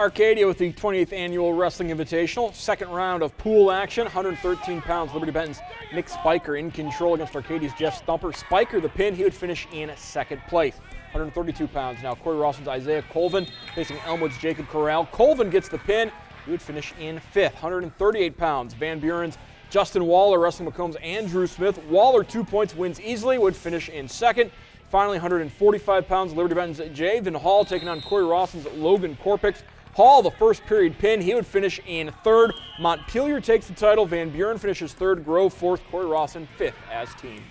Arcadia with the 28th annual Wrestling Invitational. Second round of pool action. 113 pounds. Liberty Benton's Nick Spiker in control against Arcadia's Jeff Stumper. Spiker the pin. He would finish in second place. 132 pounds now. Cory Rawson's Isaiah Colvin facing Elmwood's Jacob Corral. Colvin gets the pin. He would finish in fifth. 138 pounds. Van Buren's Justin Waller wrestling McComb's Andrew Smith. Waller two points wins easily. Would finish in second. Finally, 145 pounds. Liberty Benton's Javen Hall taking on Cory Rawson's Logan Corpix. Hall, the first period pin, he would finish in third. Montpelier takes the title. Van Buren finishes third. Grove fourth. Cory Rawson fifth as teams.